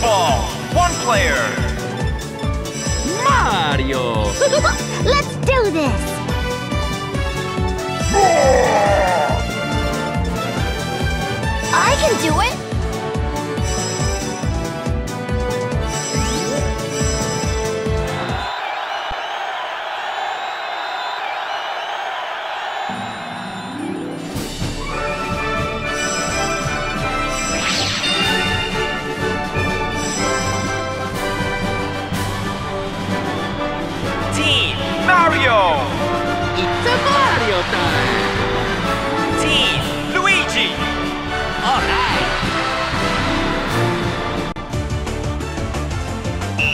Baseball, one player. Mario! Let's do this! I can do it! Mario. It's a Mario time! Team Luigi. Alright!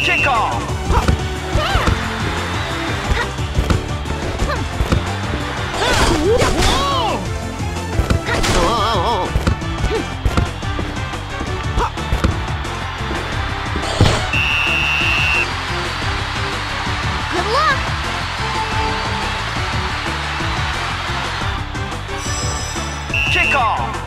Kickoff. Good 啊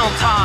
Additional time!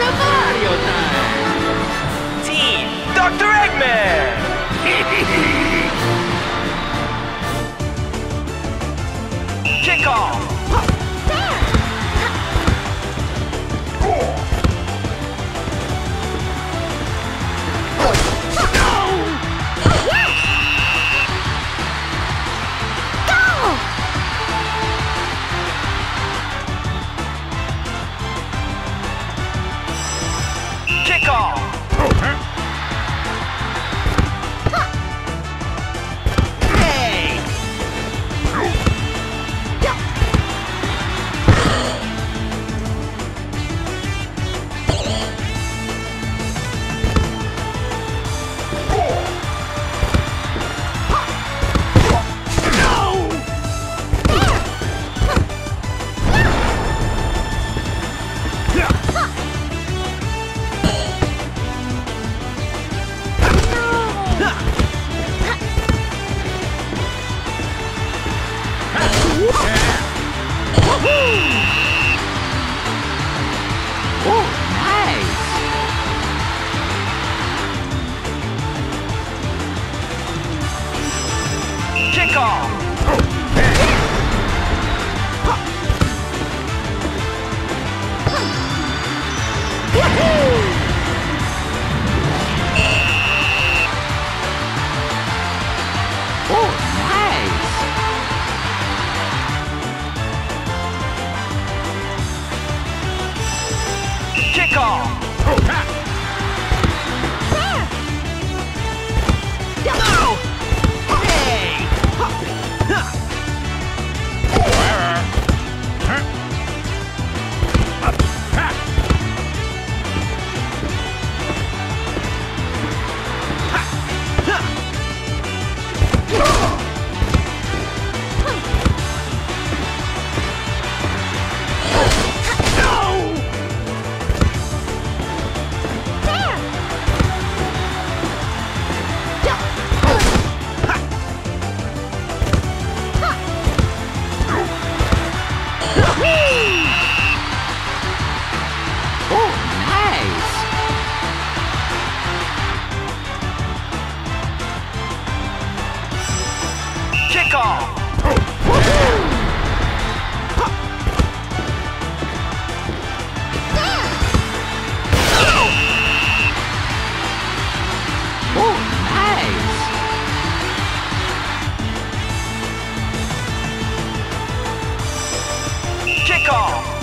It's Mario time! Team Dr. Eggman! Kick off! off.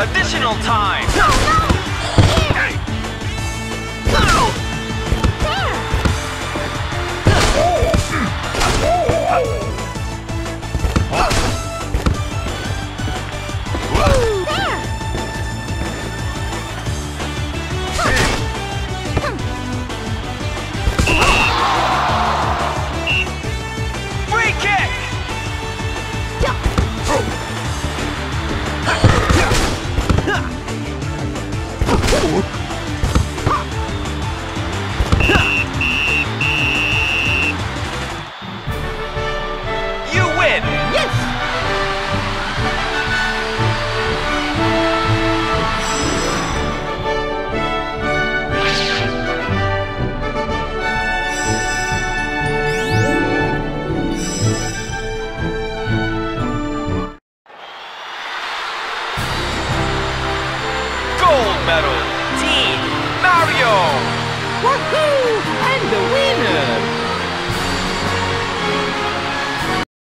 Additional time. Oh no! Here.